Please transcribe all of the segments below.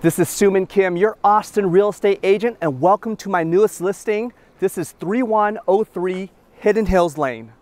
This is Soomin Kim, your Austin real estate agent, and welcome to my newest listing. This is 3103 Hidden Hills Lane.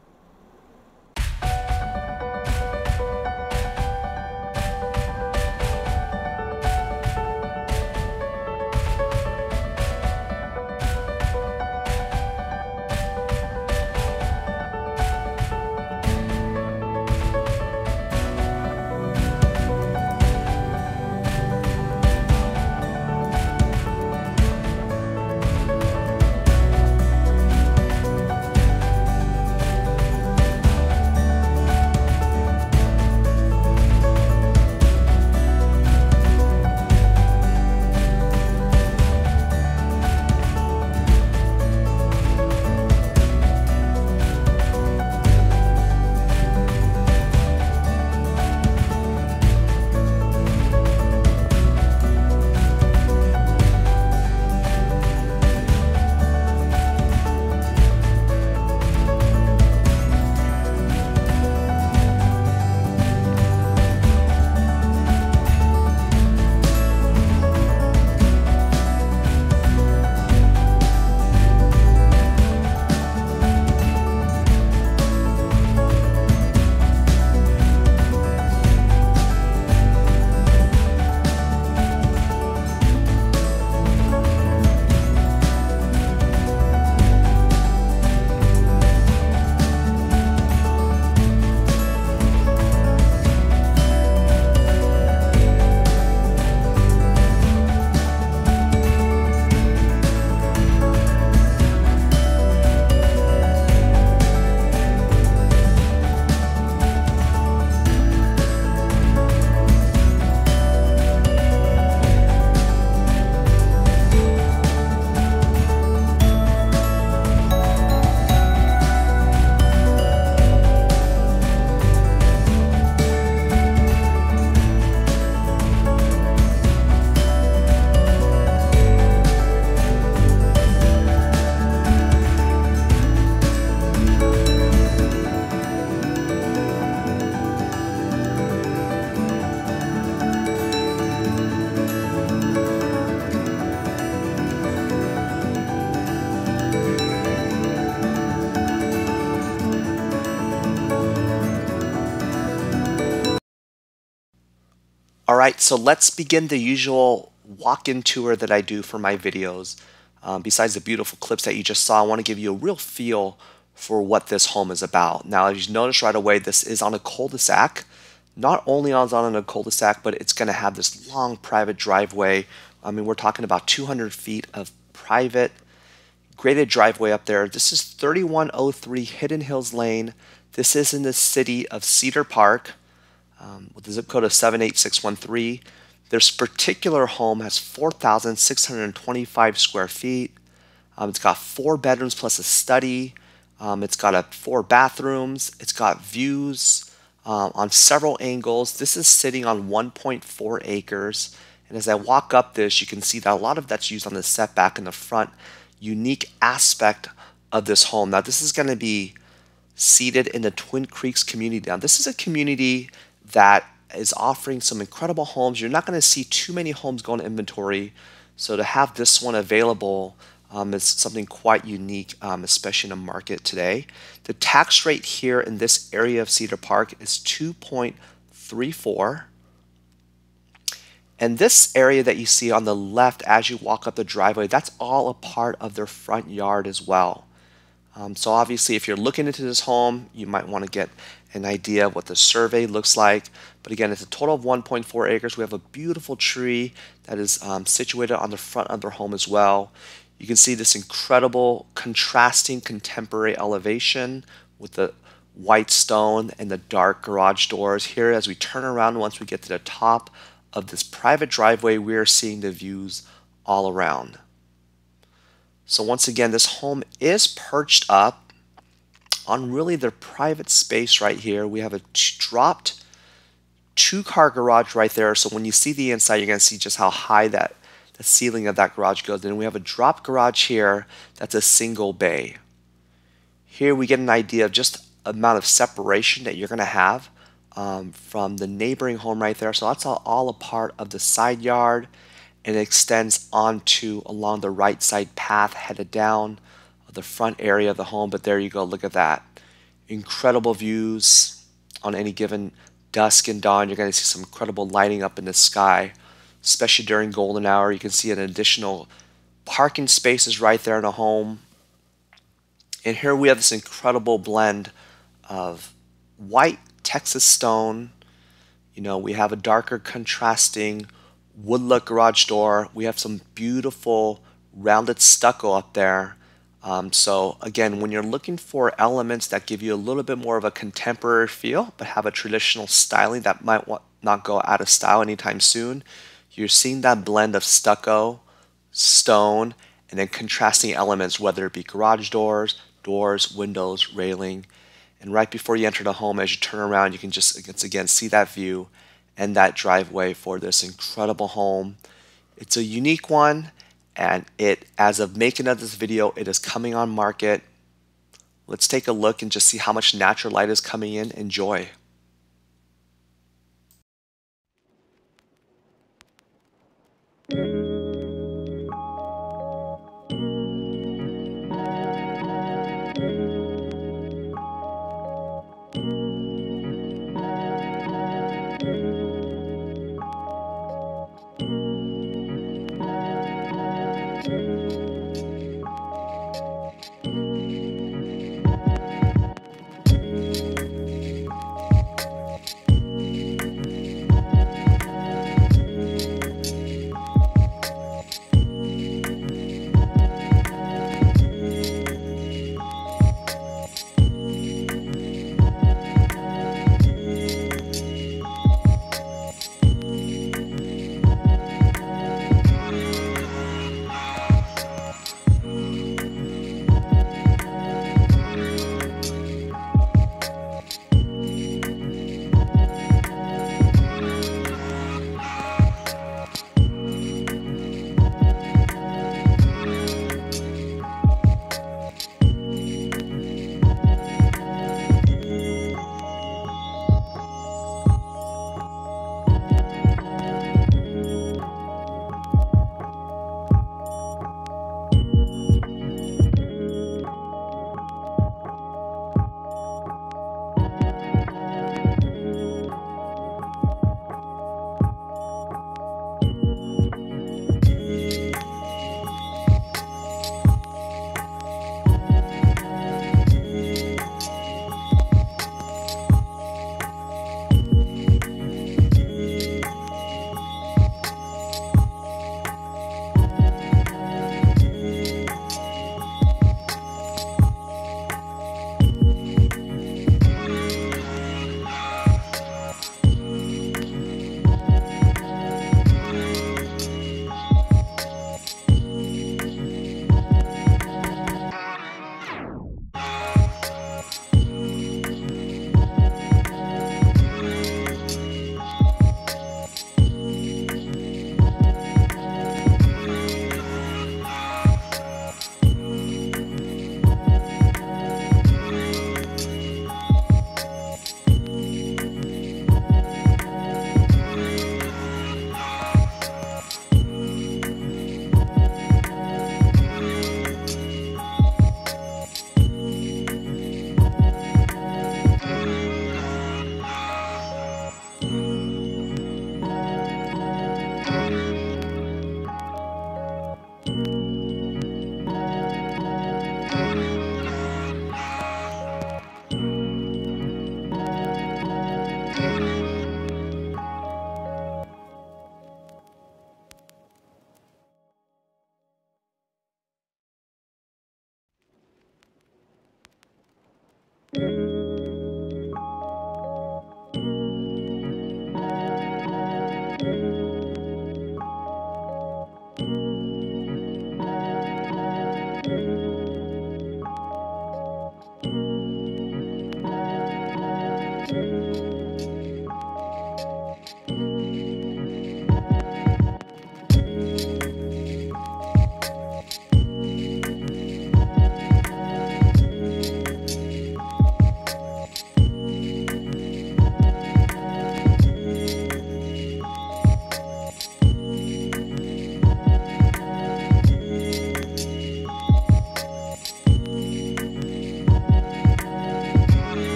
All right, so let's begin the usual walk-in tour that I do for my videos. Um, besides the beautiful clips that you just saw, I want to give you a real feel for what this home is about. Now, as you notice right away, this is on a cul-de-sac. Not only is on a cul-de-sac, but it's going to have this long private driveway. I mean, we're talking about 200 feet of private graded driveway up there. This is 3103 Hidden Hills Lane. This is in the city of Cedar Park um, with the zip code of 78613. This particular home has 4,625 square feet. Um, it's got four bedrooms plus a study. Um, it's got a, four bathrooms. It's got views um, on several angles. This is sitting on 1.4 acres. And as I walk up this, you can see that a lot of that's used on the setback in the front. Unique aspect of this home. Now, this is going to be seated in the Twin Creeks community. Now, this is a community that is offering some incredible homes. You're not going to see too many homes go in inventory. So to have this one available um, is something quite unique, um, especially in a market today. The tax rate here in this area of Cedar Park is 2.34. And this area that you see on the left as you walk up the driveway, that's all a part of their front yard as well. Um, so obviously, if you're looking into this home, you might want to get an idea of what the survey looks like. But again, it's a total of 1.4 acres. We have a beautiful tree that is um, situated on the front of their home as well. You can see this incredible contrasting contemporary elevation with the white stone and the dark garage doors. Here, as we turn around, once we get to the top of this private driveway, we are seeing the views all around. So once again, this home is perched up on really their private space right here. We have a dropped two car garage right there. So when you see the inside, you're going to see just how high that the ceiling of that garage goes. And we have a drop garage here that's a single bay. Here we get an idea of just amount of separation that you're going to have um, from the neighboring home right there. So that's all, all a part of the side yard and it extends onto along the right side path headed down the front area of the home. But there you go, look at that. Incredible views on any given dusk and dawn. You're going to see some incredible lighting up in the sky, especially during golden hour. You can see an additional parking spaces right there in the home. And here we have this incredible blend of white Texas stone. You know, we have a darker contrasting wood look garage door. We have some beautiful rounded stucco up there. Um, so again, when you're looking for elements that give you a little bit more of a contemporary feel, but have a traditional styling that might not go out of style anytime soon, you're seeing that blend of stucco, stone, and then contrasting elements, whether it be garage doors, doors, windows, railing. And right before you enter the home, as you turn around, you can just again see that view and that driveway for this incredible home. It's a unique one, and it, as of making of this video, it is coming on market. Let's take a look and just see how much natural light is coming in. Enjoy.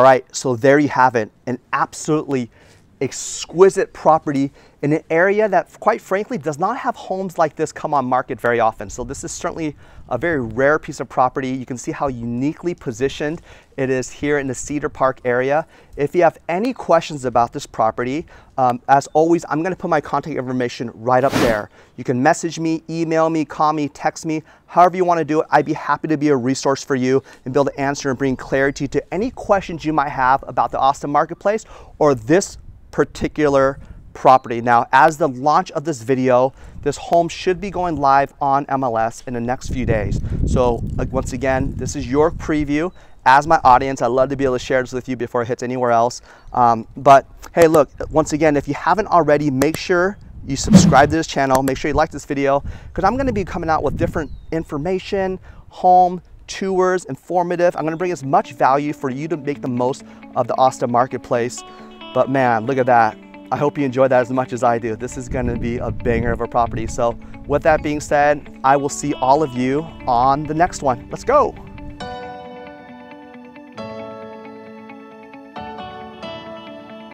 All right, so there you have it, an absolutely exquisite property in an area that quite frankly does not have homes like this come on market very often. So this is certainly a very rare piece of property. You can see how uniquely positioned it is here in the Cedar Park area. If you have any questions about this property, um, as always, I'm gonna put my contact information right up there. You can message me, email me, call me, text me, however you wanna do it. I'd be happy to be a resource for you and be able to answer and bring clarity to any questions you might have about the Austin marketplace or this particular property. Now, as the launch of this video, this home should be going live on MLS in the next few days. So once again, this is your preview. As my audience, I'd love to be able to share this with you before it hits anywhere else. Um, but hey, look, once again, if you haven't already, make sure you subscribe to this channel. Make sure you like this video because I'm going to be coming out with different information, home, tours, informative. I'm going to bring as much value for you to make the most of the Austin marketplace. But man, look at that. I hope you enjoy that as much as I do. This is gonna be a banger of a property. So with that being said, I will see all of you on the next one. Let's go.